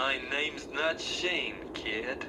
My name's not Shane, kid.